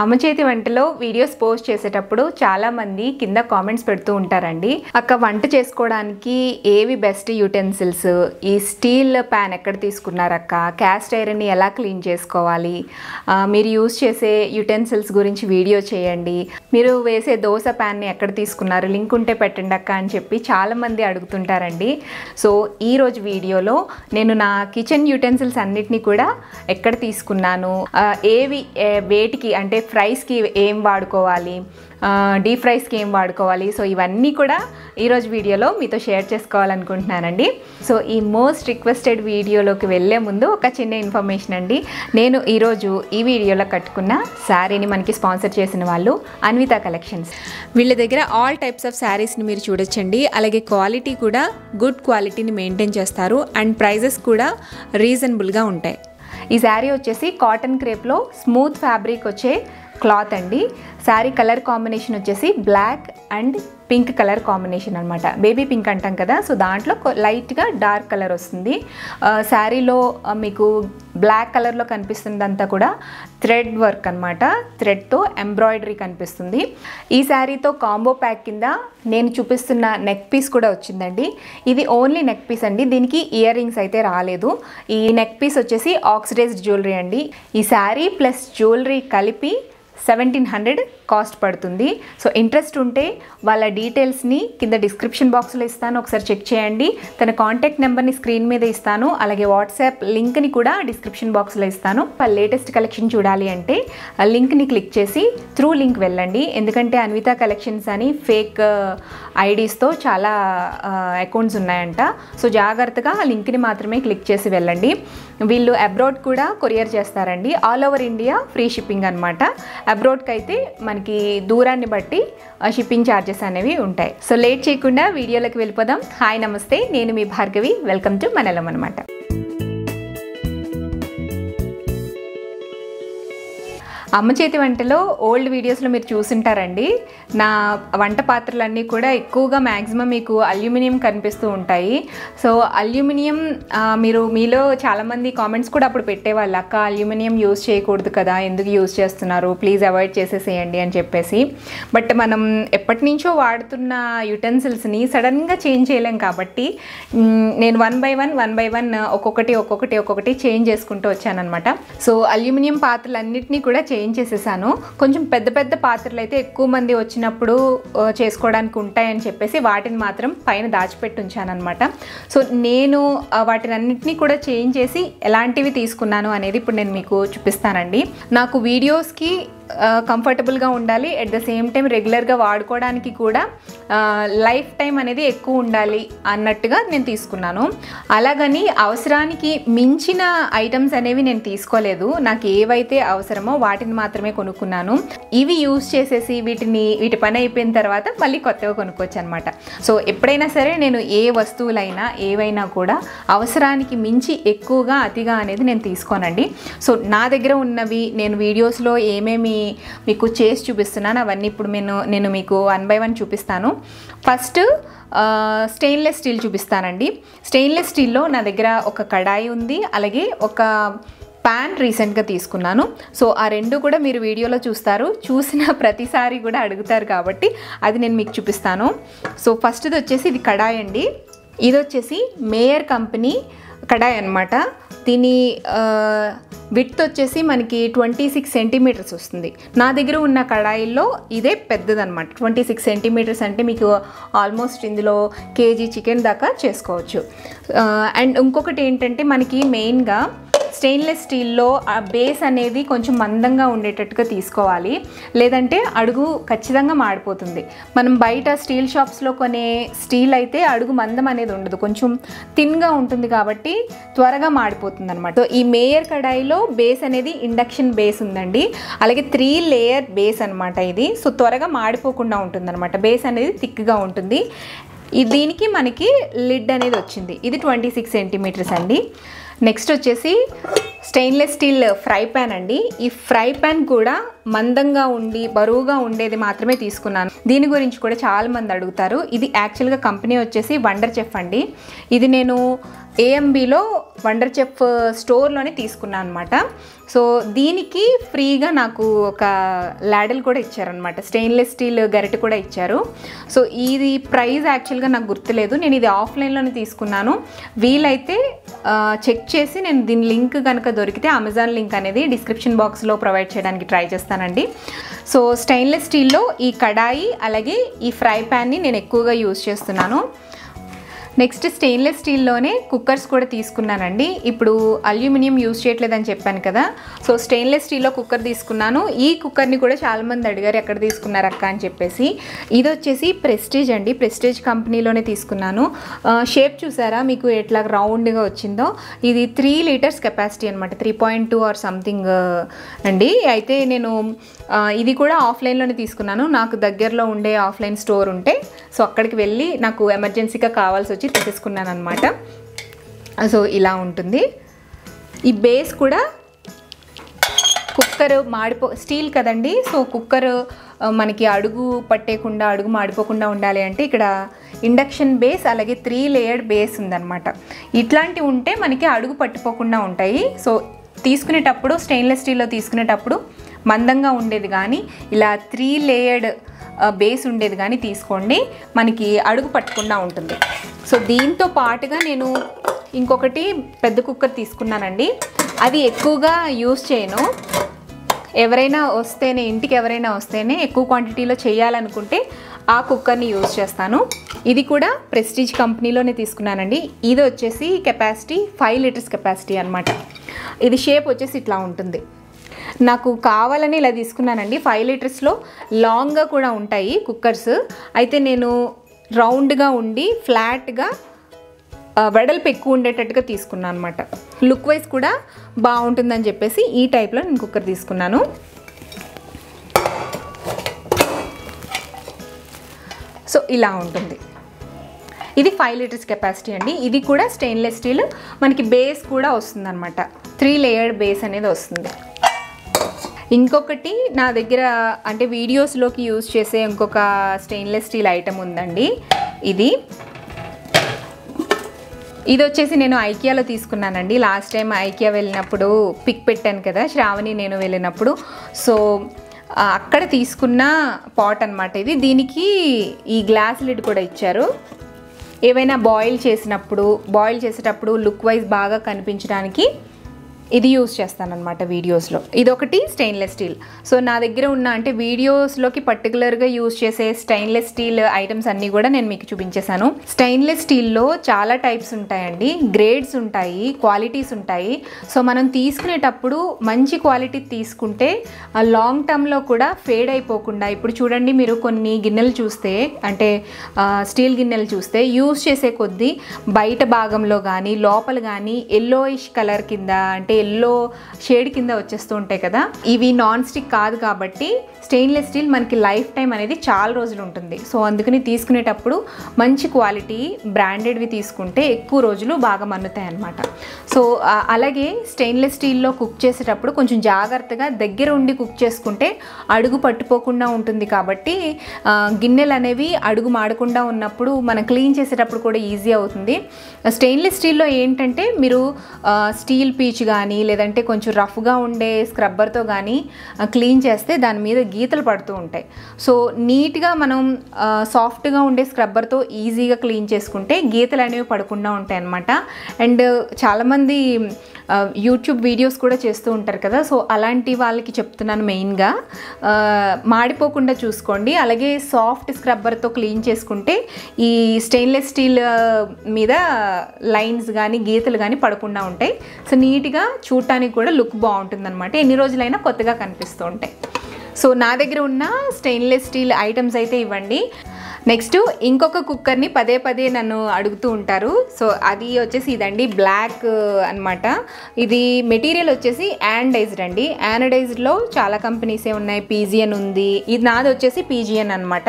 అమ్మ చేతి వంటలో వీడియోస్ పోస్ట్ చేసేటప్పుడు చాలామంది కింద కామెంట్స్ పెడుతూ ఉంటారండి. అక్క వంట చేసుకోవడానికి ఏవి బెస్ట్ యూటెన్సిల్స్ ఈ స్టీల్ ప్యాన్ ఎక్కడ తీసుకున్నారక్క క్యాస్ట్ ఐరన్ని ఎలా క్లీన్ చేసుకోవాలి? మీరు యూస్ చేసే యూటెన్సిల్స్ గురించి వీడియో చేయండి. మీరు వేసే దోశ ప్యాన్ని ఎక్కడ తీసుకున్నారు? లింక్ ఉంటే పెట్టండి అక్క అని చెప్పి చాలామంది అడుగుతుంటారండి. సో ఈరోజు వీడియోలో నేను నా కిచెన్ యూటెన్సిల్స్ అన్నిటినీ కూడా ఎక్కడ తీసుకున్నాను? ఏవి వేటికి అంటే ఫ్రైస్కి ఏం వాడుకోవాలి? డీప్ ఫ్రైస్కి ఏం వాడుకోవాలి? సో ఇవన్నీ కూడా ఈరోజు వీడియోలో మీతో షేర్ చేసుకోవాలనుకుంటున్నానండి. సో ఈ మోస్ట్ రిక్వెస్టెడ్ వీడియోలోకి వెళ్ళే ముందు ఒక చిన్న ఇన్ఫర్మేషన్ అండి. నేను ఈరోజు ఈ వీడియోలో కట్టుకున్న శారీని మనకి స్పాన్సర్ చేసిన వాళ్ళు అన్విత కలెక్షన్స్ వీళ్ళ దగ్గర ఆల్ టైప్స్ ఆఫ్ శారీస్ని మీరు చూడొచ్చండి. అలాగే క్వాలిటీ కూడా గుడ్ క్వాలిటీని మెయింటైన్ చేస్తారు. అండ్ ప్రైజెస్ కూడా రీజనబుల్గా ఉంటాయి. ఈ శారీ వచ్చేసి కాటన్ క్రేప్లో స్మూత్ ఫ్యాబ్రిక్ వచ్చే క్లాత్ అండి. శారీ కలర్ కాంబినేషన్ వచ్చేసి black and pink colour combination అనమాట బేబీ పింక్ అంటాం కదా సో దాంట్లో లైట్గా డార్క్ కలర్ వస్తుంది. శారీలో మీకు బ్లాక్ కలర్లో కనిపిస్తుందంతా కూడా థ్రెడ్ వర్క్ అనమాట థ్రెడ్తో ఎంబ్రాయిడరీ కనిపిస్తుంది. ఈ శారీతో కాంబో ప్యాక్ కింద నేను చూపిస్తున్న నెక్ పీస్ కూడా వచ్చిందండి. ఇది ఓన్లీ నెక్ పీస్ అండి. దీనికి ఇయర్ రింగ్స్ అయితే రాలేదు. ఈ నెక్ పీస్ వచ్చేసి ఆక్సిడైజ్డ్ జ్యువెలరీ అండి. ఈ శారీ ప్లస్ జ్యువెలరీ కలిపి 1700 కాస్ట్ పడుతుంది. సో ఇంట్రెస్ట్ ఉంటే వాళ్ళ డీటెయిల్స్ని కింద డిస్క్రిప్షన్ బాక్స్లో ఇస్తాను. ఒకసారి చెక్ చేయండి. తన కాంటాక్ట్ నెంబర్ని స్క్రీన్ మీద ఇస్తాను. అలాగే వాట్సాప్ లింక్ని కూడా డిస్క్రిప్షన్ బాక్స్లో ఇస్తాను. వాళ్ళ లేటెస్ట్ కలెక్షన్ చూడాలి అంటే ఆ లింక్ని క్లిక్ చేసి త్రూ లింక్ వెళ్ళండి. ఎందుకంటే అన్విత కలెక్షన్స్ అని ఫేక్ ఐడీస్తో చాలా అకౌంట్స్ ఉన్నాయంట. సో జాగ్రత్తగా ఆ లింక్ని మాత్రమే క్లిక్ చేసి వెళ్ళండి. వీళ్ళు అబ్రాడ్ కూడా కొరియర్ చేస్తారండి. All over India free shipping అనమాట అబ్రాడ్కి అయితే మనకి దూరాన్ని బట్టి షిప్పింగ్ ఛార్జెస్ అనేవి ఉంటాయి. సో లేట్ చేయకుండా వీడియోలోకి వెళ్ళిపోదాం. హాయ్ నమస్తే. నేను మీ భార్గవి. వెల్కమ్ టు మనలం అనమాట అమ్మ చేతి వంటలో ఓల్డ్ వీడియోస్లో మీరు చూసింటారండి. నా వంట పాత్రలన్నీ కూడా ఎక్కువగా మ్యాక్సిమం మీకు అల్యూమినియం కనిపిస్తూ ఉంటాయి. సో అల్యూమినియం మీరు మీలో చాలామంది కామెంట్స్ కూడా అప్పుడు పెట్టేవాళ్ళు అక్క అల్యూమినియం యూజ్ చేయకూడదు కదా ఎందుకు యూజ్ చేస్తున్నారు? ప్లీజ్ అవాయిడ్ చేసేసేయండి అని చెప్పేసి. బట్ మనం ఎప్పటి నుంచో వాడుతున్న యుటెన్సిల్స్ని సడన్గా చేంజ్ చేయలేం కాబట్టి నేను one by one one by one ఒక్కొక్కటి ఒక్కొక్కటి ఒక్కొక్కటి చేంజ్ చేసుకుంటూ వచ్చానమాట సో అల్యూమినియం పాత్రలన్నిటినీ కూడా చేంజ్ చేసేసాను? కొంచెం పెద్ద పెద్ద పాత్రలు అయితే ఎక్కువ మంది వచ్చినప్పుడు చేసుకోవడానికి ఉంటాయని చెప్పేసి వాటిని మాత్రం పైన దాచిపెట్టి ఉంచానమాట సో నేను వాటిని అన్నింటినీ కూడా చేంజ్ చేసి ఎలాంటివి తీసుకున్నాను అనేది ఇప్పుడు నేను మీకు చూపిస్తానండి. నాకు వీడియోస్కి కంఫర్టబుల్గా ఉండాలి. అట్ ద సేమ్ టైం రెగ్యులర్గా వాడుకోవడానికి కూడా లైఫ్ టైం అనేది ఎక్కువ ఉండాలి అన్నట్టుగా నేను తీసుకున్నాను. అలాగని అవసరానికి మించిన ఐటమ్స్ అనేవి నేను తీసుకోలేదు. నాకు ఏవైతే అవసరమో వాటిని మాత్రమే కొనుక్కున్నాను. ఇవి యూస్ చేసేసి వీటిని వీటి పని అయిపోయిన తర్వాత మళ్ళీ కొత్తగా కొనుక్కోవచ్చు అనమాట సో ఎప్పుడైనా సరే నేను ఏ వస్తువులైనా ఏవైనా కూడా అవసరానికి మించి ఎక్కువగా అతిగా అనేది నేను తీసుకోనండి. సో నా దగ్గర ఉన్నవి నేను వీడియోస్లో ఏమేమి మీకు చేసి చూపిస్తున్నాను. అవన్నీ ఇప్పుడు నేను నేను మీకు వన్ బై వన్ చూపిస్తాను. ఫస్ట్ స్టెయిన్లెస్ స్టీల్ చూపిస్తానండి. స్టెయిన్లెస్ స్టీల్లో నా దగ్గర ఒక కడాయి ఉంది. అలాగే ఒక ప్యాన్ రీసెంట్గా తీసుకున్నాను. సో ఆ రెండు కూడా మీరు వీడియోలో చూస్తారు. చూసిన ప్రతిసారి కూడా అడుగుతారు కాబట్టి అది నేను మీకు చూపిస్తాను. సో ఫస్ట్ది వచ్చేసి ఇది కడాయి అండి. ఇది వచ్చేసి మేయర్ కంపెనీ కడాయి అనమాట దీని విడ్త్ వచ్చేసి మనకి ట్వంటీ సిక్స్ సెంటీమీటర్స్ వస్తుంది. నా దగ్గర ఉన్న కడాయిల్లో ఇదే పెద్దదన్నమాట. ట్వంటీ సిక్స్ సెంటీమీటర్స్ అంటే మీకు ఆల్మోస్ట్ ఇందులో కేజీ చికెన్ దాకా చేసుకోవచ్చు. అండ్ ఇంకొకటి ఏంటంటే మనకి మెయిన్గా స్టెయిన్లెస్ స్టీల్లో ఆ బేస్ అనేది కొంచెం మందంగా ఉండేటట్టుగా తీసుకోవాలి. లేదంటే అడుగు ఖచ్చితంగా మాడిపోతుంది. మనం బయట స్టీల్ షాప్స్లో కొనే స్టీల్ అయితే అడుగు మందం అనేది ఉండదు. కొంచెం థిన్గా ఉంటుంది కాబట్టి త్వరగా మాడిపోతుంది అనమాట సో ఈ మేయర్ కడాయిలో బేస్ అనేది ఇండక్షన్ బేస్ ఉందండి. అలాగే త్రీ లేయర్ బేస్ అనమాట ఇది. సో త్వరగా మాడిపోకుండా ఉంటుంది అనమాట బేస్ అనేది థిక్గా ఉంటుంది. దీనికి మనకి లిడ్ అనేది వచ్చింది. ఇది ట్వంటీ సిక్స్ సెంటీమీటర్స్ అండి. నెక్స్ట్ వచ్చేసి స్టెయిన్లెస్ స్టీల్ ఫ్రై ప్యాన్ అండి. ఈ ఫ్రై ప్యాన్ కూడా మందంగా ఉండి బరువుగా ఉండేది మాత్రమే తీసుకున్నాను. దీని గురించి కూడా చాలా మంది అడుగుతారు. ఇది యాక్చువల్గా కంపెనీ వచ్చేసి వండర్ చెఫ్ అండి. ఇది నేను ఏఎంబీలో వండర్ చెఫ్ స్టోర్లోనే తీసుకున్నాను అనమాట సో దీనికి ఫ్రీగా నాకు ఒక లాడల్ కూడా ఇచ్చారనమాట స్టెయిన్లెస్ స్టీల్ గరిటె కూడా ఇచ్చారు. సో ఇది ప్రైస్ యాక్చువల్గా నాకు గుర్తులేదు. నేను ఇది ఆఫ్లైన్లోనే తీసుకున్నాను. వీలైతే చెక్ చేసి నేను దీని లింక్ కనుక దొరికితే అమెజాన్ లింక్ అనేది డిస్క్రిప్షన్ బాక్స్లో ప్రొవైడ్ చేయడానికి ట్రై చేస్తానండి. సో స్టెయిన్లెస్ స్టీల్లో ఈ కడాయి అలాగే ఈ ఫ్రై ప్యాన్ని నేను ఎక్కువగా యూజ్ చేస్తున్నాను. నెక్స్ట్ స్టెయిన్లెస్ స్టీల్లోనే కుక్కర్స్ కూడా తీసుకున్నానండి. ఇప్పుడు అల్యూమినియం యూజ్ చేయట్లేదని చెప్పాను కదా. సో స్టెయిన్లెస్ స్టీల్లో కుక్కర్ తీసుకున్నాను. ఈ కుక్కర్ని కూడా చాలామంది అడిగారు ఎక్కడ తీసుకున్నారు అక్క? అని చెప్పేసి. ఇది వచ్చేసి ప్రెస్టీజ్ అండి. ప్రెస్టీజ్ కంపెనీలోనే తీసుకున్నాను. షేప్ చూసారా? మీకు ఎట్లా రౌండ్గా వచ్చిందో. ఇది త్రీ లీటర్స్ కెపాసిటీ అనమాట three point two or something అండి. అయితే నేను ఇది కూడా ఆఫ్లైన్లోనే తీసుకున్నాను. నాకు దగ్గరలో ఉండే ఆఫ్లైన్ స్టోర్ ఉంటే. సో అక్కడికి వెళ్ళి నాకు ఎమర్జెన్సీగా కావాల్సి వచ్చి తీసేసుకున్నాను అనమాట సో ఇలా ఉంటుంది. ఈ బేస్ కూడా కుక్కర్ మాడిపో స్టీల్ కదండి. సో కుక్కర్ మనకి అడుగు పట్టేయకుండా అడుగు మాడిపోకుండా ఉండాలి అంటే ఇక్కడ ఇండక్షన్ బేస్ అలాగే త్రీ లేయర్డ్ బేస్ ఉందన్నమాట. ఇట్లాంటివి ఉంటే మనకి అడుగు పట్టిపోకుండా ఉంటాయి. సో తీసుకునేటప్పుడు స్టెయిన్లెస్ స్టీల్లో తీసుకునేటప్పుడు మందంగా ఉండేది కానీ ఇలా త్రీ లేయర్డ్ బేస్ ఉండేది కానీ తీసుకోండి. మనకి అడుగు పట్టకుండా ఉంటుంది. సో దీంతో పాటుగా నేను ఇంకొకటి పెద్ద కుక్కర్ తీసుకున్నానండి. అది ఎక్కువగా యూస్ చేయను. ఎవరైనా వస్తేనే ఇంటికి ఎవరైనా వస్తేనే ఎక్కువ క్వాంటిటీలో చేయాలనుకుంటే ఆ కుక్కర్ని యూజ్ చేస్తాను. ఇది కూడా ప్రెస్టీజ్ కంపెనీలోనే తీసుకున్నానండి. ఇది వచ్చేసి కెపాసిటీ ఫైవ్ లీటర్స్ కెపాసిటీ అనమాట ఇది షేప్ వచ్చేసి ఇట్లా ఉంటుంది. నాకు కావాలని ఇలా తీసుకున్నానండి. ఫైవ్ లీటర్స్లో లాంగ్గా కూడా ఉంటాయి కుక్కర్స్. అయితే నేను రౌండ్గా ఉండి ఫ్లాట్గా వెడల్పు ఎక్కువ ఉండేటట్టుగా తీసుకున్నాను అనమాట లుక్ వైజ్ కూడా బాగుంటుందని చెప్పేసి ఈ టైప్లో నేను కుక్కర్ తీసుకున్నాను. సో ఇలా ఉంటుంది. ఇది ఫైవ్ లీటర్స్ కెపాసిటీ అండి. ఇది కూడా స్టెయిన్లెస్ స్టీల్ మనకి బేస్ కూడా వస్తుంది అనమాట త్రీ లేయర్డ్ బేస్ అనేది వస్తుంది. ఇంకొకటి నా దగ్గర అంటే వీడియోస్లోకి యూజ్ చేసే ఇంకొక స్టెయిన్లెస్ స్టీల్ ఐటమ్ ఉందండి. ఇది. ఇది వచ్చేసి నేను ఐకియాలో తీసుకున్నానండి. లాస్ట్ టైం ఐకియా వెళ్ళినప్పుడు పిక్ పెట్టాను కదా శ్రావణి నేను వెళ్ళినప్పుడు. సో అక్కడ తీసుకున్న పాట్ అనమాట ఇది. దీనికి ఈ గ్లాస్ లిడ్ కూడా ఇచ్చారు. ఏవైనా బాయిల్ చేసినప్పుడు బాయిల్ చేసేటప్పుడు లుక్ వైజ్ బాగా కనిపించడానికి ఇది యూస్ చేస్తానన్నమాట వీడియోస్లో ఇదొకటి స్టెయిన్లెస్ స్టీల్ సో నా దగ్గర ఉన్న అంటే వీడియోస్లోకి పర్టికులర్గా యూస్ చేసే స్టెయిన్లెస్ స్టీల్ ఐటమ్స్ అన్నీ కూడా నేను మీకు చూపించేశాను. స్టెయిన్లెస్ స్టీల్లో చాలా టైప్స్ ఉంటాయండి. గ్రేడ్స్ ఉంటాయి క్వాలిటీస్ ఉంటాయి. సో మనం తీసుకునేటప్పుడు మంచి క్వాలిటీ తీసుకుంటే లాంగ్ టర్మ్లో కూడా ఫేడ్ అయిపోకుండా ఇప్పుడు చూడండి మీరు కొన్ని గిన్నెలు చూస్తే అంటే స్టీల్ గిన్నెలు చూస్తే యూస్ చేసే కొద్దీ బయట భాగంలో కానీ లోపల కానీ ఎల్లోయిష్ కలర్ కింద అంటే ఎల్లో షేడ్ కింద వచ్చేస్తూ ఉంటాయి కదా ఇవి నాన్ స్టిక్ కాదు కాబట్టి స్టెయిన్లెస్ స్టీల్ మనకి లైఫ్ టైం అనేది చాలా రోజులు ఉంటుంది. సో అందుకని తీసుకునేటప్పుడు మంచి క్వాలిటీ బ్రాండెడ్వి తీసుకుంటే ఎక్కువ రోజులు బాగా మన్నుతాయి అన్నమాట. సో అలాగే స్టెయిన్లెస్ స్టీల్లో కుక్ చేసేటప్పుడు కొంచెం జాగ్రత్తగా దగ్గర ఉండి కుక్ చేసుకుంటే అడుగు పట్టుకోకుండా ఉంటుంది కాబట్టి గిన్నెలు అనేవి అడుగు మాడకుండా ఉన్నప్పుడు మనం క్లీన్ చేసేటప్పుడు కూడా ఈజీ అవుతుంది. స్టెయిన్లెస్ స్టీల్లో ఏంటంటే మీరు స్టీల్ పీచ్ కానీ లేదంటే కొంచెం రఫ్గా ఉండే స్క్రబ్బర్తో కానీ క్లీన్ చేస్తే దాని మీద గీతలు పడుతూ ఉంటాయి. సో నీట్గా మనం సాఫ్ట్గా ఉండే స్క్రబ్బర్తో ఈజీగా క్లీన్ చేసుకుంటే గీతలు అనేవి పడకుండా ఉంటాయి అన్నమాట. అండ్ చాలామంది యూట్యూబ్ వీడియోస్ కూడా చేస్తూ ఉంటారు కదా. సో అలాంటి వాళ్ళకి చెప్తున్నాను మెయిన్గా. మాడిపోకుండా చూసుకోండి. అలాగే సాఫ్ట్ స్క్రబ్బర్తో క్లీన్ చేసుకుంటే ఈ స్టెయిన్లెస్ స్టీల్ మీద లైన్స్ కానీ గీతలు కానీ పడకుండా ఉంటాయి. సో నీట్గా చూడటానికి కూడా లుక్ బాగుంటుంది అనమాట ఎన్ని రోజులైనా కొత్తగా కనిపిస్తూ ఉంటాయి. సో నా దగ్గర ఉన్న స్టెయిన్లెస్ స్టీల్ ఐటమ్స్ అయితే ఇవ్వండి. నెక్స్ట్ ఇంకొక కుక్కర్ని పదే పదే నన్ను అడుగుతూ ఉంటారు. సో అది వచ్చేసి ఇదండి బ్లాక్ అన్నమాట. ఇది మెటీరియల్ వచ్చేసి యానడైజ్డ్ అండి. యానడైజ్డ్లో చాలా కంపెనీసే ఉన్నాయి? పీజియన్ ఉంది. ఇది నాది వచ్చేసి పీజియన్ అనమాట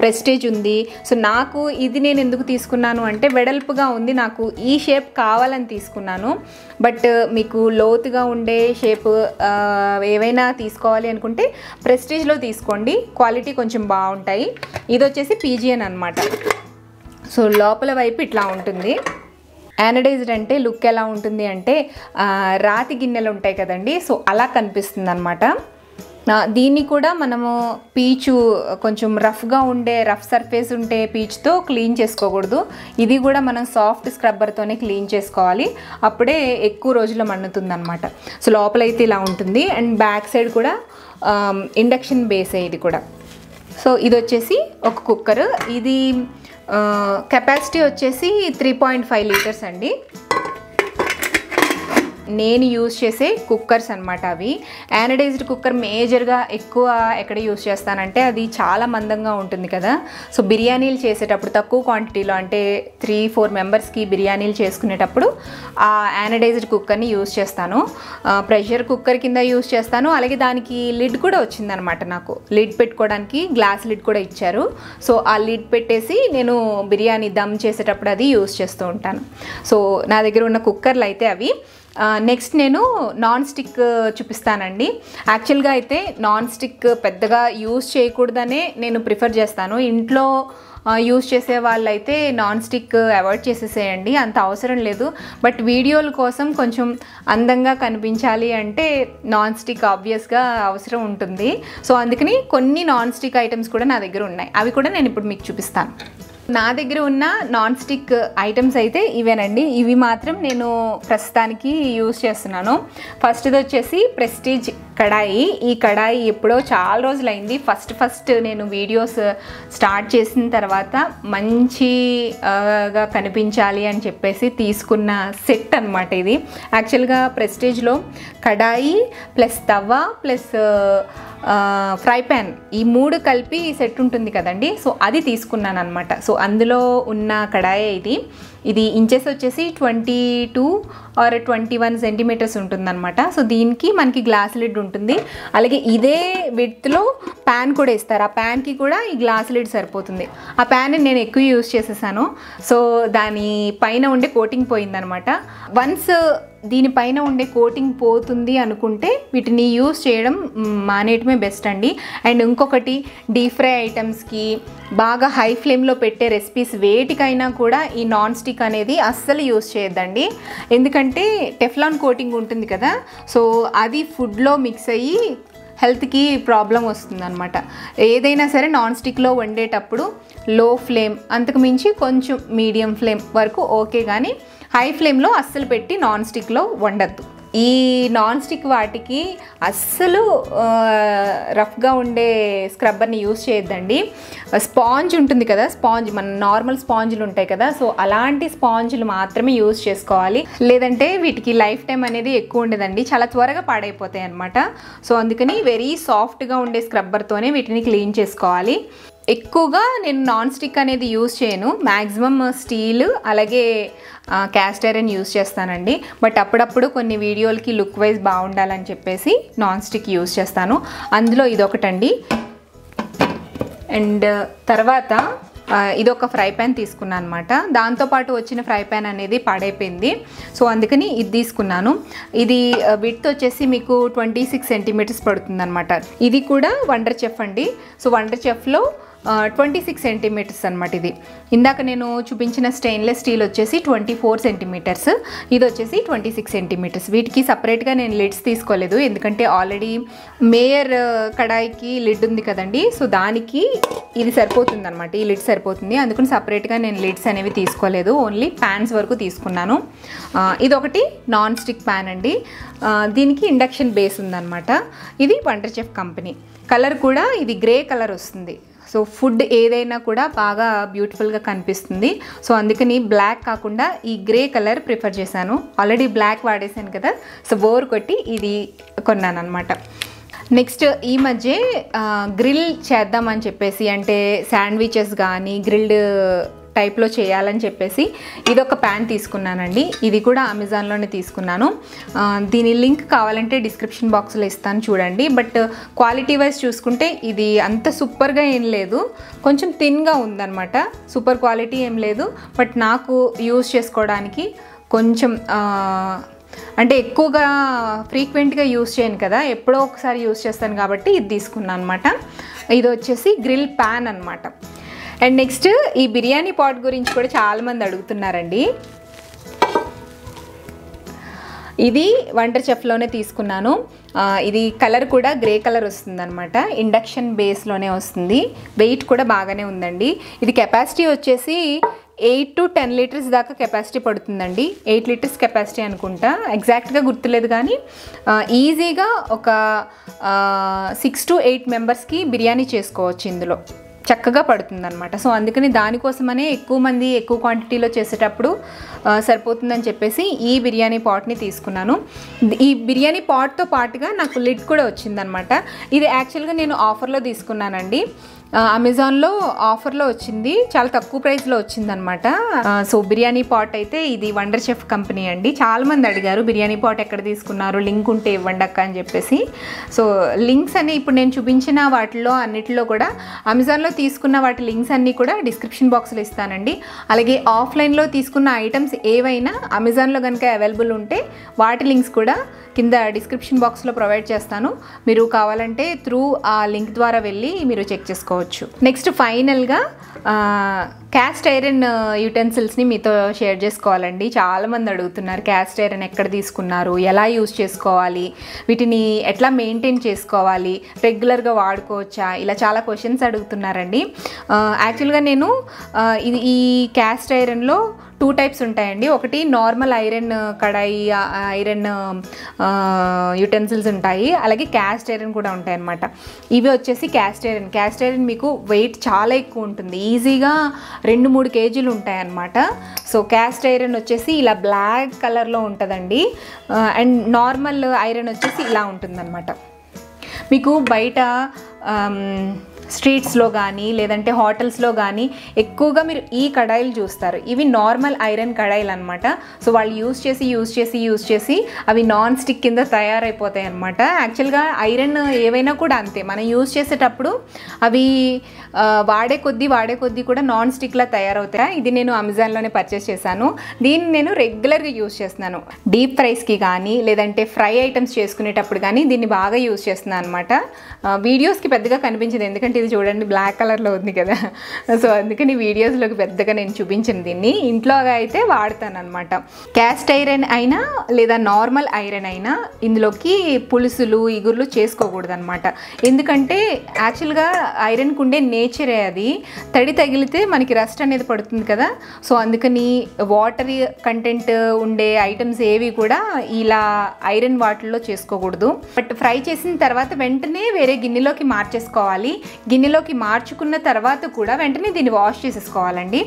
ప్రెస్టేజ్ ఉంది. సో నాకు ఇది నేను ఎందుకు తీసుకున్నాను అంటే వెడల్పుగా ఉంది. నాకు ఈ షేప్ కావాలని తీసుకున్నాను. బట్ మీకు లోతుగా ఉండే షేప్ ఏవైనా తీసుకోవాలి అనుకుంటే ప్రెస్టేజ్లో తీసుకోండి. క్వాలిటీ కొంచెం బాగుంటాయి. ఇది వచ్చేసి పీజియన్ అనమాట సో లోపల వైపు ఇట్లా ఉంటుంది. యానడైజ్డ్ అంటే లుక్ ఎలా ఉంటుంది అంటే రాతి గిన్నెలు ఉంటాయి కదండి సో అలా కనిపిస్తుంది అనమాట దీన్ని కూడా మనము పీచు కొంచెం రఫ్గా ఉండే రఫ్ సర్ఫేస్ ఉండే పీచ్తో క్లీన్ చేసుకోకూడదు. ఇది కూడా మనం సాఫ్ట్ స్క్రబ్బర్తోనే క్లీన్ చేసుకోవాలి. అప్పుడే ఎక్కువ రోజులు మన్నుతుంది అనమాట సో లోపలైతే ఇలా ఉంటుంది. అండ్ బ్యాక్ సైడ్ కూడా ఇండక్షన్ బేసే ఇది కూడా. సో ఇది వచ్చేసి ఒక కుక్కర్. ఇది కెపాసిటీ వచ్చేసి త్రీ పాయింట్ ఫైవ్ లీటర్స్ అండి. నేను యూజ్ చేసే కుక్కర్స్ అనమాట అవి. యానడైజ్డ్ కుక్కర్ మేజర్గా ఎక్కువ ఎక్కడ యూజ్ చేస్తానంటే అది చాలా మందంగా ఉంటుంది కదా. సో బిర్యానీలు చేసేటప్పుడు తక్కువ క్వాంటిటీలో అంటే త్రీ ఫోర్ మెంబర్స్కి బిర్యానీలు చేసుకునేటప్పుడు ఆ యానడైజ్డ్ కుక్కర్ని యూజ్ చేస్తాను. ప్రెషర్ కుక్కర్ కింద యూజ్ చేస్తాను. అలాగే దానికి లిడ్ కూడా వచ్చిందనమాట నాకు. లిడ్ పెట్టుకోవడానికి గ్లాస్ లిడ్ కూడా ఇచ్చారు. సో ఆ లిడ్ పెట్టేసి నేను బిర్యానీ దమ్ చేసేటప్పుడు అది యూజ్ చేస్తూ ఉంటాను. సో నా దగ్గర ఉన్న కుక్కర్లు అయితే అవి. నెక్స్ట్ నేను నాన్ స్టిక్ చూపిస్తానండి. యాక్చువల్గా అయితే నాన్ స్టిక్ పెద్దగా యూస్ చేయకూడదనే నేను ప్రిఫర్ చేస్తాను. ఇంట్లో యూస్ చేసే వాళ్ళైతే నాన్ స్టిక్ అవాయిడ్ చేసేసేయండి. అంత అవసరం లేదు. బట్ వీడియోల కోసం కొంచెం అందంగా కనిపించాలి అంటే నాన్ స్టిక్ ఆబ్వియస్గా అవసరం ఉంటుంది. సో అందుకని కొన్ని నాన్ స్టిక్ ఐటమ్స్ కూడా నా దగ్గర ఉన్నాయి. అవి కూడా నేను ఇప్పుడు మీకు చూపిస్తాను. నా దగ్గర ఉన్న నాన్ స్టిక్ ఐటమ్స్ అయితే ఇవేనండి. ఇవి మాత్రం నేను ప్రస్తుతానికి యూస్ చేస్తున్నాను. ఫస్ట్ది వచ్చేసి ప్రెస్టీజ్ కడాయి. ఈ కడాయి ఎప్పుడో చాలా రోజులైంది. ఫస్ట్ ఫస్ట్ నేను వీడియోస్ స్టార్ట్ చేసిన తర్వాత మంచిగా కనిపించాలి అని చెప్పేసి తీసుకున్న సెట్ అనమాట ఇది. యాక్చువల్గా ప్రెస్టీజ్లో కడాయి ప్లస్ తవ్వ ప్లస్ ఫ్రై ప్యాన్ ఈ మూడు కలిపి సెట్ ఉంటుంది కదండి. సో అది తీసుకున్నాను అనమాట సో అందులో ఉన్న కడాయి ఇది. ఇది ఇంచెస్ వచ్చేసి twenty two or twenty one centimetres ఉంటుందన్నమాట. సో దీనికి మనకి గ్లాస్ లిడ్ ఉంటుంది. అలాగే ఇదే విడ్త్లో ప్యాన్ కూడా ఇస్తారు ఆ ప్యాన్కి కూడా ఈ గ్లాస్ లిడ్ సరిపోతుంది. ఆ ప్యాన్ నేను ఎక్కువ యూస్ చేసేసాను. సో దాని పైన ఉండే కోటింగ్ పోయిందనమాట వన్స్ దీనిపైన ఉండే కోటింగ్ పోతుంది అనుకుంటే వీటిని యూస్ చేయడం మానేయటమే బెస్ట్ అండి. అండ్ ఇంకొకటి డీప్ ఫ్రై ఐటమ్స్కి బాగా హై ఫ్లేమ్లో పెట్టే రెసిపీస్ వేటికైనా కూడా ఈ నాన్ స్టిక్ అనేది అస్సలు యూస్ చేయొద్దండి. ఎందుకంటే టెఫ్లాన్ కోటింగ్ ఉంటుంది కదా సో అది ఫుడ్లో మిక్స్ అయ్యి హెల్త్కి ప్రాబ్లం వస్తుందన్నమాట. ఏదైనా సరే నాన్ స్టిక్లో వండేటప్పుడు లో ఫ్లేమ్ అంతకుమించి కొంచెం మీడియం ఫ్లేమ్ వరకు ఓకే కానీ హై ఫ్లేమ్లో అస్సలు పెట్టి నాన్ స్టిక్లో వండద్దు. ఈ నాన్ స్టిక్ వాటికి అస్సలు రఫ్గా ఉండే స్క్రబ్బర్ని యూస్ చేయొద్దండి. స్పాంజ్ ఉంటుంది కదా స్పాంజ్ మన నార్మల్ స్పాంజ్లు ఉంటాయి కదా సో అలాంటి స్పాంజ్లు మాత్రమే యూస్ చేసుకోవాలి. లేదంటే వీటికి లైఫ్ టైం అనేది ఎక్కువ ఉండదండి చాలా త్వరగా పాడైపోతాయి అనమాట సో అందుకని వెరీ సాఫ్ట్గా ఉండే స్క్రబ్బర్తోనే వీటిని క్లీన్ చేసుకోవాలి. ఎక్కువగా నేను నాన్ స్టిక్ అనేది యూస్ చేయను. మ్యాక్సిమం స్టీల్ అలాగే క్యాస్ట్ ఐరన్ యూస్ చేస్తానండి. బట్ అప్పుడప్పుడు కొన్ని వీడియోలకి లుక్ వైజ్ బాగుండాలని చెప్పేసి నాన్ స్టిక్ యూస్ చేస్తాను. అందులో ఇదొకటండి. అండ్ తర్వాత ఇది ఒక ఫ్రై ప్యాన్ తీసుకున్నాను అనమాట దాంతోపాటు వచ్చిన ఫ్రై ప్యాన్ అనేది పాడైపోయింది. సో అందుకని ఇది తీసుకున్నాను. ఇది విడ్త్ వచ్చేసి మీకు ట్వంటీ సిక్స్ సెంటీమీటర్స్ పడుతుంది అనమాట ఇది కూడా వండర్ చెఫ్ అండి. సో వండర్ చెఫ్లో ట్వంటీ సిక్స్ సెంటీమీటర్స్ అనమాట ఇది. ఇందాక నేను చూపించిన స్టెయిన్లెస్ స్టీల్ వచ్చేసి ట్వంటీ ఫోర్ సెంటీమీటర్స్ ఇది వచ్చేసి ట్వంటీ సిక్స్ సెంటీమీటర్స్ వీటికి సపరేట్గా నేను లిడ్స్ తీసుకోలేదు. ఎందుకంటే ఆల్రెడీ మేయర్ కడాయికి లిడ్ ఉంది కదండి. సో దానికి ఇది సరిపోతుంది అనమాట ఈ లిడ్ సరిపోతుంది. అందుకని సపరేట్గా నేను లిడ్స్ అనేవి తీసుకోలేదు. ఓన్లీ ప్యాన్స్ వరకు తీసుకున్నాను. ఇది ఒకటి నాన్ స్టిక్ ప్యాన్ అండి దీనికి ఇండక్షన్ బేస్ ఉందన్నమాట. ఇది వండర్ చెఫ్ కంపెనీ కలర్ కూడా ఇది గ్రే కలర్ వస్తుంది. సో ఫుడ్ ఏదైనా కూడా బాగా బ్యూటిఫుల్గా కనిపిస్తుంది. సో అందుకని బ్లాక్ కాకుండా ఈ గ్రే కలర్ ప్రిఫర్ చేశాను. ఆల్రెడీ బ్లాక్ వాడేసాను కదా. సో బోర్ కొట్టి ఇది కొన్నాను అనమాట నెక్స్ట్ ఈ మధ్య గ్రిల్ చేద్దామని చెప్పేసి అంటే శాండ్విచెస్ కానీ గ్రిల్డ్ టైప్లో చేయాలని చెప్పేసి ఇది ఒక ప్యాన్ తీసుకున్నానండి. ఇది కూడా అమెజాన్లోనే తీసుకున్నాను. దీని లింక్ కావాలంటే డిస్క్రిప్షన్ బాక్స్లో ఇస్తాను చూడండి. బట్ క్వాలిటీ వైజ్ చూసుకుంటే ఇది అంత సూపర్గా ఏం లేదు. కొంచెం థిన్గా ఉందన్నమాట. సూపర్ క్వాలిటీ ఏం లేదు. బట్ నాకు యూస్ చేసుకోవడానికి కొంచెం అంటే ఎక్కువగా ఫ్రీక్వెంట్గా యూస్ చేయను కదా. ఎప్పుడో ఒకసారి యూస్ చేస్తాను కాబట్టి ఇది తీసుకున్నాను అనమాట ఇది వచ్చేసి గ్రిల్ ప్యాన్ అనమాట అండ్ నెక్స్ట్ ఈ బిర్యానీ పాట్ గురించి కూడా చాలామంది అడుగుతున్నారండి. ఇది వండర్ చెఫ్లోనే తీసుకున్నాను. ఇది కలర్ కూడా గ్రే కలర్ వస్తుందన్నమాట. ఇండక్షన్ బేస్లోనే వస్తుంది. వెయిట్ కూడా బాగానే ఉందండి. ఇది కెపాసిటీ వచ్చేసి ఎయిట్ టు టెన్ లీటర్స్ దాకా కెపాసిటీ పడుతుందండి. ఎయిట్ లీటర్స్ కెపాసిటీ అనుకుంటా. ఎగ్జాక్ట్గా గుర్తులేదు కానీ ఈజీగా ఒక సిక్స్ టు ఎయిట్ మెంబర్స్కి బిర్యానీ చేసుకోవచ్చు ఇందులో. చక్కగా పడుతుంది అనమాట సో అందుకని దానికోసమనే ఎక్కువ మంది ఎక్కువ క్వాంటిటీలో చేసేటప్పుడు సరిపోతుందని చెప్పేసి ఈ బిర్యానీ పాట్ని తీసుకున్నాను. ఈ బిర్యానీ పాట్తో పాటుగా నాకు లిడ్ కూడా వచ్చిందనమాట ఇది యాక్చువల్గా నేను ఆఫర్లో తీసుకున్నానండి. అమెజాన్లో ఆఫర్లో వచ్చింది. చాలా తక్కువ ప్రైస్లో వచ్చిందనమాట సో బిర్యానీ పాట్ అయితే ఇది వండర్ చెఫ్ కంపెనీ అండి. చాలామంది అడిగారు బిర్యానీ పాట్ ఎక్కడ తీసుకున్నారు? లింక్ ఉంటే ఇవ్వండి అక్క అని చెప్పేసి. సో లింక్స్ అని ఇప్పుడు నేను చూపించిన వాటిలో అన్నిటిలో కూడా అమెజాన్లో తీసుకున్న వాటి లింక్స్ అన్నీ కూడా డిస్క్రిప్షన్ బాక్స్లో ఇస్తానండి. అలాగే ఆఫ్లైన్లో తీసుకున్న ఐటమ్స్ ఏవైనా అమెజాన్లో కనుక అవైలబుల్ ఉంటే వాటి లింక్స్ కూడా కింద డిస్క్రిప్షన్ బాక్స్లో ప్రొవైడ్ చేస్తాను. మీరు కావాలంటే త్రూ ఆ లింక్ ద్వారా వెళ్ళి మీరు చెక్ చేసుకోవచ్చు. నెక్స్ట్ ఫైనల్గా క్యాస్ట్ ఐరన్ యూటెన్సిల్స్ని మీతో షేర్ చేసుకోవాలండి. చాలామంది అడుగుతున్నారు క్యాస్ట్ ఐరన్ ఎక్కడ తీసుకున్నారు? ఎలా యూస్ చేసుకోవాలి? వీటిని ఎట్లా మెయింటైన్ చేసుకోవాలి? రెగ్యులర్గా వాడుకోవచ్చా? ఇలా చాలా క్వశ్చన్స్ అడుగుతున్నారండి. యాక్చువల్గా నేను ఇది ఈ క్యాస్ట్ ఐరన్లో టూ టైప్స్ ఉంటాయండి. ఒకటి నార్మల్ ఐరన్ కడాయి ఐరన్ యుటెన్సిల్స్ ఉంటాయి. అలాగే క్యాస్ట్ ఐరన్ కూడా ఉంటాయి అన్నమాట ఇవి వచ్చేసి క్యాస్ట్ ఐరన్ క్యాస్ట్ ఐరన్ మీకు వెయిట్ చాలా ఎక్కువ ఉంటుంది. ఈజీగా రెండు మూడు కేజీలు ఉంటాయి అన్నమాట సో క్యాస్ట్ ఐరన్ వచ్చేసి ఇలా బ్లాక్ కలర్లో ఉంటుందండి. అండ్ నార్మల్ ఐరన్ వచ్చేసి ఇలా ఉంటుందన్నమాట. మీకు బయట స్ట్రీట్స్లో కానీ లేదంటే హోటల్స్లో కానీ ఎక్కువగా మీరు ఈ కడాయిలు చూస్తారు. ఇవి నార్మల్ ఐరన్ కడాయిలు అనమాట సో వాళ్ళు యూస్ చేసి యూస్ చేసి యూస్ చేసి అవి నాన్ స్టిక్ కింద తయారైపోతాయి అనమాట యాక్చువల్గా ఐరన్ ఏవైనా కూడా అంతే. మనం యూస్ చేసేటప్పుడు అవి వాడే కొద్దీ వాడే కొద్దీ కూడా నాన్ స్టిక్లా తయారవుతాయి? ఇది నేను అమెజాన్లోనే పర్చేస్ చేశాను. దీన్ని నేను రెగ్యులర్గా యూస్ చేస్తున్నాను. డీప్ ఫ్రైస్కి కానీ లేదంటే ఫ్రై ఐటమ్స్ చేసుకునేటప్పుడు కానీ దీన్ని బాగా యూస్ చేస్తున్నాను అనమాట వీడియోస్కి పెద్దగా కనిపించదు. ఎందుకంటే ఇది చూడండి బ్లాక్ కలర్లో ఉంది కదా. సో అందుకని వీడియోస్లోకి పెద్దగా నేను చూపించను దీన్ని. ఇంట్లోగా అయితే వాడతాను అనమాట క్యాస్ట్ ఐరన్ అయినా లేదా నార్మల్ ఐరన్ అయినా ఇందులోకి పులుసులు ఇగుర్లు చేసుకోకూడదు అనమాట ఎందుకంటే యాక్చువల్గా ఐరన్కి ఉండే నేచరే అది. తడి తగిలితే మనకి రస్ట్ అనేది పడుతుంది కదా. సో అందుకని వాటర్ కంటెంట్ ఉండే ఐటమ్స్ ఏవి కూడా ఇలా ఐరన్ వాటిల్లో చేసుకోకూడదు. బట్ ఫ్రై చేసిన తర్వాత వెంటనే వేరే గిన్నెలోకి మార్చేసుకోవాలి. గిన్నెలోకి మార్చుకున్న తర్వాత కూడా వెంటనే దీన్ని వాష్ చేసేసుకోవాలండి.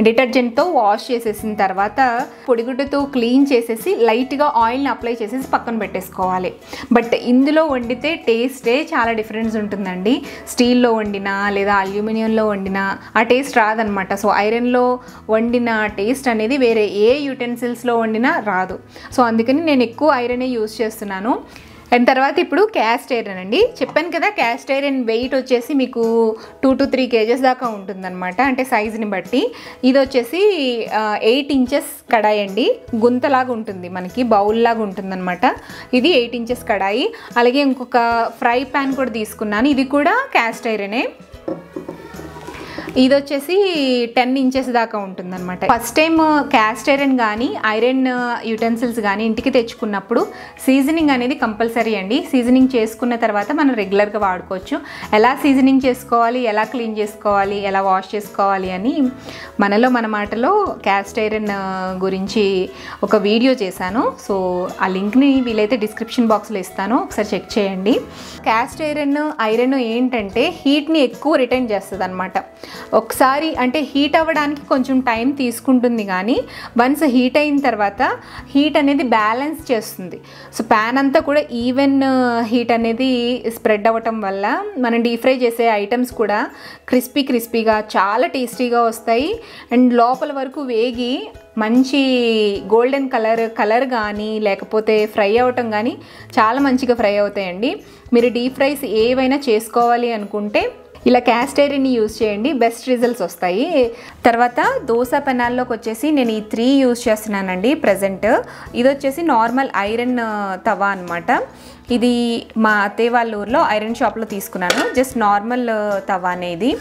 డిటర్జెంట్తో వాష్ చేసేసిన తర్వాత పొడిగుడ్డతో క్లీన్ చేసేసి లైట్గా ఆయిల్ని అప్లై చేసేసి పక్కన పెట్టేసుకోవాలి. బట్ ఇందులో వండితే టేస్టే చాలా డిఫరెన్స్ ఉంటుందండి. స్టీల్లో వండినా లేదా అల్యూమినియంలో వండినా ఆ టేస్ట్ రాదనమాట. సో ఐరన్లో వండిన టేస్ట్ అనేది వేరే ఏ యూటెన్సిల్స్లో వండినా రాదు. సో అందుకని నేను ఎక్కువ ఐరనే యూస్ చేస్తున్నాను. అండ్ తర్వాత ఇప్పుడు క్యాస్ట్ ఐరన్ అండి. చెప్పాను కదా క్యాస్ట్ ఐరన్ వెయిట్ వచ్చేసి మీకు టూ టు త్రీ కేజెస్ దాకా ఉంటుందన్నమాట. అంటే సైజుని బట్టి. ఇది వచ్చేసి ఎయిట్ ఇంచెస్ కడాయి అండి. గుంతలాగా ఉంటుంది మనకి బౌల్ లాగా ఉంటుందన్నమాట. ఇది ఎయిట్ ఇంచెస్ కడాయి. అలాగే ఇంకొక ఫ్రై ప్యాన్ కూడా తీసుకున్నాను. ఇది కూడా క్యాస్ట్ ఐరనే ఇది వచ్చేసి టెన్ ఇంచెస్ దాకా ఉంటుందన్నమాట. ఫస్ట్ టైం క్యాస్ట్ ఐరన్ కానీ ఐరన్ యూటెన్సిల్స్ కానీ ఇంటికి తెచ్చుకున్నప్పుడు సీజనింగ్ అనేది కంపల్సరీ అండి. సీజనింగ్ చేసుకున్న తర్వాత మనం రెగ్యులర్గా వాడుకోవచ్చు. ఎలా సీజనింగ్ చేసుకోవాలి ఎలా క్లీన్ చేసుకోవాలి ఎలా వాష్ చేసుకోవాలి అని మనలో మన మాటలో క్యాస్ట్ ఐరన్ uh, గురించి ఒక వీడియో చేశాను. సో ఆ లింక్ని వీలైతే డిస్క్రిప్షన్ బాక్స్లో ఇస్తాను. ఒకసారి చెక్ చేయండి. క్యాస్ట్ ఐరన్ ఐరన్ ఏంటంటే హీట్ని ఎక్కువ రిటైన్ చేస్తుంది అనమాట ఒకసారి అంటే హీట్ అవ్వడానికి కొంచెం టైం తీసుకుంటుంది కానీ వన్స్ హీట్ అయిన తర్వాత హీట్ అనేది బ్యాలెన్స్ చేస్తుంది. సో ప్యాన్ అంతా కూడా ఈవెన్ హీట్ అనేది స్ప్రెడ్ అవ్వటం వల్ల మనం డీప్ ఫ్రై చేసే ఐటమ్స్ కూడా క్రిస్పీ క్రిస్పీగా చాలా టేస్టీగా వస్తాయి. అండ్ లోపల వరకు వేగి మంచి గోల్డెన్ కలర్ కలర్ కానీ లేకపోతే ఫ్రై అవ్వటం కానీ చాలా మంచిగా ఫ్రై అవుతాయండి. మీరు డీప్ ఫ్రైస్ ఏవైనా చేసుకోవాలి అనుకుంటే ఇలా క్యాస్ట్ ఐరన్ని చేయండి. బెస్ట్ రిజల్ట్స్ వస్తాయి. తర్వాత దోశ పెనాల్లోకి వచ్చేసి నేను ఈ త్రీ యూజ్ చేస్తున్నానండి ప్రజెంట్ ఇది వచ్చేసి నార్మల్ ఐరన్ uh, తవా అనమాట ఇది మా అత్తయ్య వాళ్ళ ఊర్లో ఐరన్ షాప్లో తీసుకున్నాను. జస్ట్ నార్మల్ uh, తవా అనేది.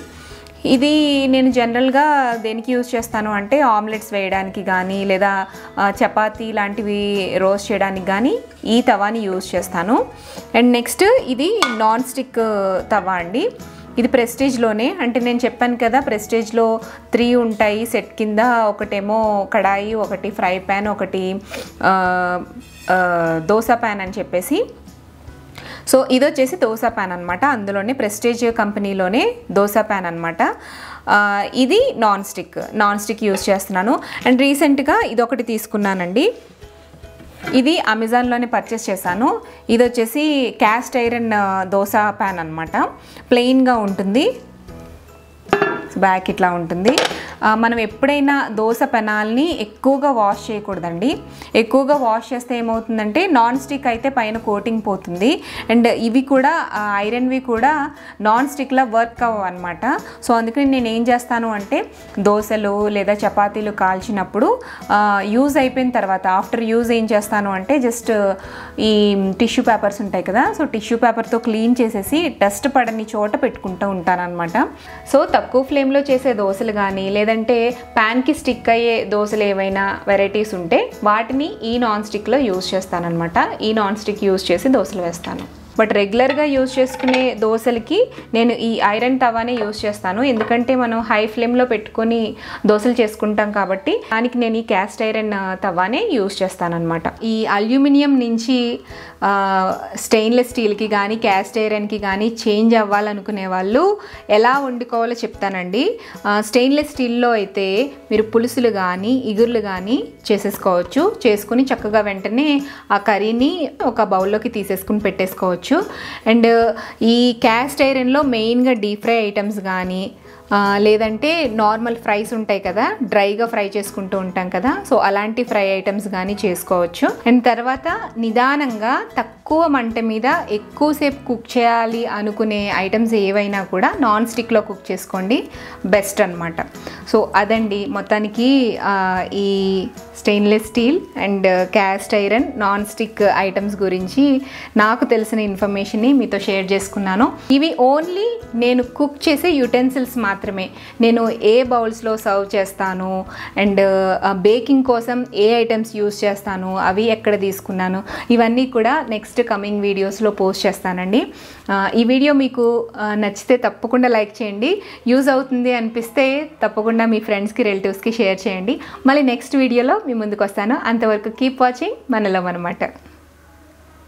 ఇది నేను జనరల్గా దేనికి యూజ్ చేస్తాను అంటే ఆమ్లెట్స్ వేయడానికి కానీ లేదా చపాతి చపాతీ లాంటివి రోస్ట్ చేయడానికి కానీ ఈ తవాని యూజ్ చేస్తాను. అండ్ నెక్స్ట్ ఇది నాన్ స్టిక్ తవా అండి. ఇది ప్రెస్టేజ్లోనే అంటే నేను చెప్పాను కదా ప్రెస్టేజ్లో త్రీ ఉంటాయి సెట్ కింద ఒకటేమో కడాయి ఒకటి ఫ్రై ప్యాన్ ఒకటి దోశ ప్యాన్ అని చెప్పేసి. సో ఇది వచ్చేసి దోశ ప్యాన్ అనమాట అందులోనే ప్రెస్టేజ్ కంపెనీలోనే దోశ ప్యాన్ అనమాట ఇది non stick non stick use చేస్తున్నాను. అండ్ రీసెంట్గా ఇది ఒకటి తీసుకున్నానండి. ఇది అమెజాన్లోనే పర్చేస్ చేశాను. ఇది వచ్చేసి క్యాస్ట్ ఐరన్ దోశ ప్యాన్ అనమాట ప్లెయిన్గా ఉంటుంది. బ్యాక్ ఇట్లా ఉంటుంది. మనం ఎప్పుడైనా దోశ పెనాల్ని ఎక్కువగా వాష్ చేయకూడదండి. ఎక్కువగా వాష్ చేస్తే ఏమవుతుందంటే నాన్ స్టిక్ అయితే పైన కోటింగ్ పోతుంది. అండ్ ఇవి కూడా ఐరన్వి కూడా నాన్ స్టిక్లా వర్క్ అవ్వనమాట అనమాట సో అందుకని నేను ఏం చేస్తాను అంటే దోశలు లేదా చపాతీలు కాల్చినప్పుడు యూజ్ అయిపోయిన తర్వాత ఆఫ్టర్ యూజ్ ఏం చేస్తాను అంటే జస్ట్ ఈ టిష్యూ పేపర్స్ ఉంటాయి కదా సో టిష్యూ పేపర్తో క్లీన్ చేసేసి డస్ట్ పడని చోట పెట్టుకుంటూ ఉంటాను అనమాట సో తక్కువ ఫ్లేమ్లో చేసే దోశలు కానీ లేదా లేదంటే ప్యాన్కి స్టిక్ అయ్యే దోశలు ఏవైనా వెరైటీస్ ఉంటే వాటిని ఈ నాన్ స్టిక్లో యూజ్ చేస్తానన్నమాట. ఈ నాన్ స్టిక్ యూజ్ చేసి దోశలు వేస్తాను. బట్ రెగ్యులర్గా యూజ్ చేసుకునే దోశలకి నేను ఈ ఐరన్ తవానే యూజ్ చేస్తాను. ఎందుకంటే మనం హై ఫ్లేమ్లో పెట్టుకొని దోశలు చేసుకుంటాం కాబట్టి దానికి నేను ఈ క్యాస్ట్ ఐరన్ తవానే యూజ్ చేస్తాను అనమాట ఈ అల్యూమినియం నుంచి స్టెయిన్లెస్ స్టీల్కి కానీ క్యాస్ట్ ఐరన్కి కానీ చేంజ్ అవ్వాలనుకునే వాళ్ళు ఎలా వండుకోవాలో చెప్తానండి. స్టెయిన్లెస్ స్టీల్లో అయితే మీరు పులుసులు కానీ ఇగుర్లు కానీ చేసేసుకోవచ్చు. చేసుకుని చక్కగా వెంటనే ఆ కర్రీని ఒక బౌల్లోకి తీసేసుకుని పెట్టేసుకోవచ్చు. అండ్ ఈ క్యాస్ట్ ఐరన్లో మెయిన్గా డీప్ ఫ్రై ఐటమ్స్ కానీ లేదంటే నార్మల్ ఫ్రైస్ ఉంటాయి కదా డ్రైగా ఫ్రై చేసుకుంటూ ఉంటాం కదా సో అలాంటి ఫ్రై ఐటమ్స్ కానీ చేసుకోవచ్చు. అండ్ తర్వాత నిదానంగా తక్కువ మంట మీద ఎక్కువసేపు కుక్ చేయాలి అనుకునే ఐటమ్స్ ఏవైనా కూడా నాన్ స్టిక్లో కుక్ చేసుకోండి బెస్ట్ అనమాట సో అదండి మొత్తానికి ఈ stainless steel and cast iron non stick items గురించి నాకు తెలిసిన ఇన్ఫర్మేషన్ని మీతో షేర్ చేసుకున్నాను. ఇవి ఓన్లీ నేను కుక్ చేసే యుటెన్సిల్స్ మాత్రమే. నేను ఏ బౌల్స్లో సర్వ్ చేస్తాను అండ్ బేకింగ్ కోసం ఏ ఐటమ్స్ యూస్ చేస్తాను అవి ఎక్కడ తీసుకున్నాను ఇవన్నీ కూడా నెక్స్ట్ కమింగ్ వీడియోస్లో పోస్ట్ చేస్తానండి. ఈ వీడియో మీకు నచ్చితే తప్పకుండా లైక్ చేయండి. యూజ్ అవుతుంది అనిపిస్తే తప్పకుండా మీ ఫ్రెండ్స్కి రిలేటివ్స్కి షేర్ చేయండి. మళ్ళీ నెక్స్ట్ వీడియోలో మీ ముందుకు వస్తాను. అంతవరకు కీప్ వాచింగ్ మనలో అనమాట